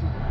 Awesome.